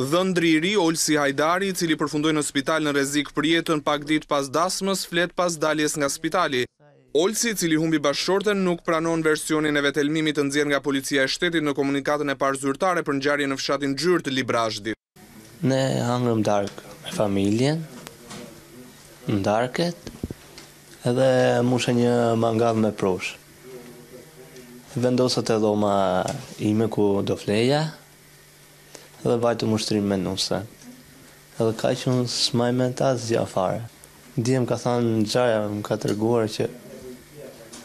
Dhëndri, Olsi Hajdari, i cili përfundoi në spital në rrezik për jetën pak ditë pas dasmës, flet pas daljes nga spitali. Olsi, i cili humbi bashkëshorten, nuk pranon versionin e vetëhelmimit të nxjerrë nga Policia e Shtetit në komunikatën e parë zyrtare për ngjarjen në fshatin Gjyrë të Librazhdit. Ne hangërm darkë me familjen, në darket, edhe musha një mangall me prush. E vendosa te dhoma ime ku do fleja dhe vajtëm u shtrimë me nusen. Edhe kaq unë s'maj men asgja fare. Dje më ka thanë xhaja, më ka treguar që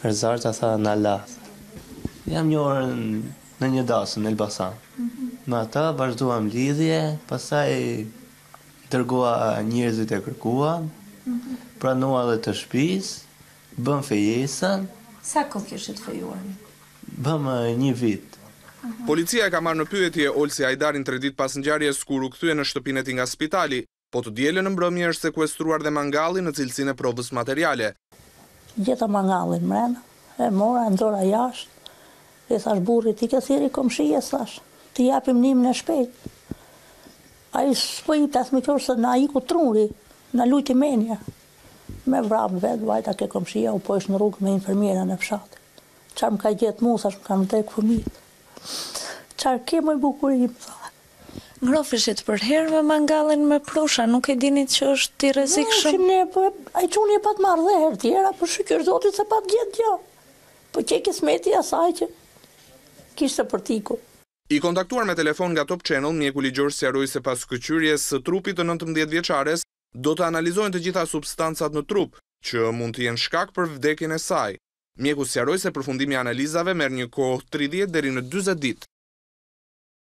Rezarta tha na la. Jam njohur në një dasëm në Elbasan. Me atë vazhduam lidhje, pastaj dërguam njerëzit e kërkuam, pranuan edhe të shpisë, Bëmë fejesën. Sa kohë kishit fejuar? Bëmë një vit. Policia e ka marrë në pyetje Olsi Hajdarin tre ditë pas ngjarjes, kur u kthye në shtëpinë e tij nga spitali, po të dielën në mbrëmje është sekuestruar dhe mangalli në cilësinë e provës materiale. Gjeta mangallin mrena, e mora, e nxora jashtë, i thash burrit, ti ik e thirr komshijet, thash, t'i japim ndihmën e shpejtë. Ai s'po i jepte as me gjest se na iku truri, na lujti menja. Me vrap vet vajta ke komshija u poqsh në rrugë me infermieren e fshatit çar më ka gjet mu thash më kan vdek fëmijët çar ke moj Bukuri më tha Ngroheshit përherë me mangallin me prush a, nuk e dinit që është i rrezikshëm? Ngrohshim ne, po ai çuni e pat marrë dhe herë tjera, po shyqyr Zotit s'e pat gjet gjë. Po qe kismeti i asaj që kishte për t'ikur. I kontaktuar me telefon nga Top Channel, mjeku ligjor sqaroi se pas këqyrjes së trupit të nëntëmbëdhjetë vjeçares, Do të analizojnë të gjitha substancat në trup, që mund të jenë shkak për vdekjen e saj. Mjeku sqaroi se përfundimi i analizave merr një kohë tridhjetë deri në dyzet ditë.